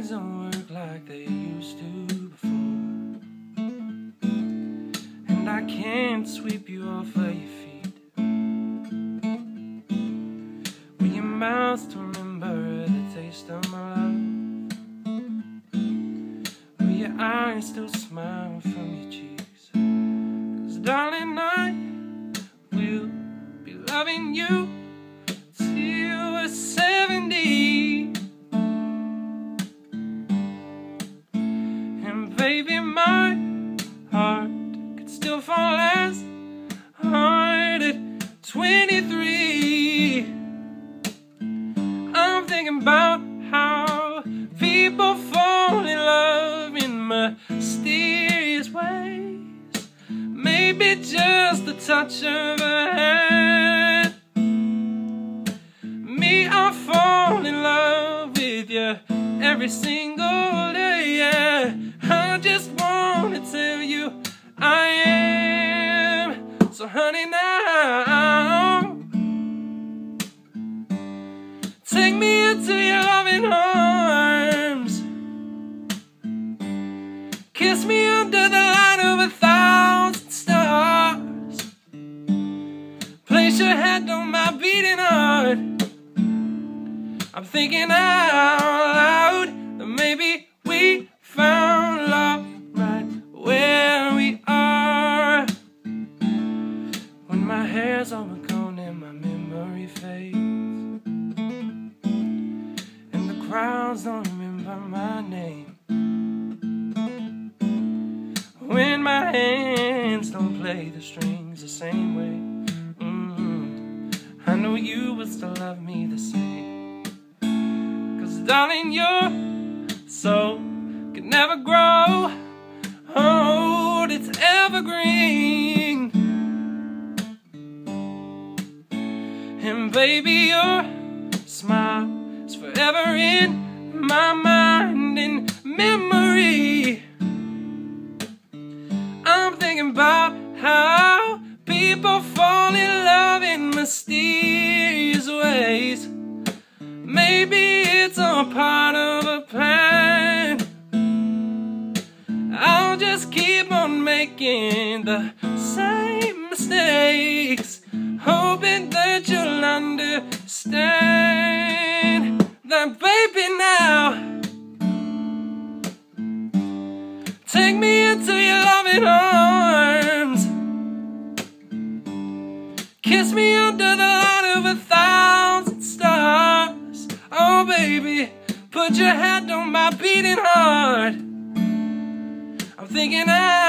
hands don't work like they used to before. And I can't sweep you off of your feet. Will your mouth to remember the taste of my love? Will your eyes still smile 23. I'm thinking about how people fall in love in mysterious ways. Maybe just the touch of a hand. Me, I fall in love with you every single day. Yeah, I just wanna tell you I am. So, honey, now me into your loving arms. Kiss me under the light of a thousand stars. Place your hand on my beating heart. I'm thinking out loud that maybe crowds don't remember my name. When my hands don't play the strings the same way, mm, I know you would still love me the same. Cause darling, your soul can never grow old, it's evergreen. And baby, your smile is forever in my mind and memory. I'm thinking about how people fall in love in mysterious ways. Maybe it's all part of a plan. I'll just keep on making the same mistakes, hoping that you'll understand Take me into your loving arms. Kiss me under the light of a thousand stars. Oh, baby, put your hand on my beating heart. I'm thinking out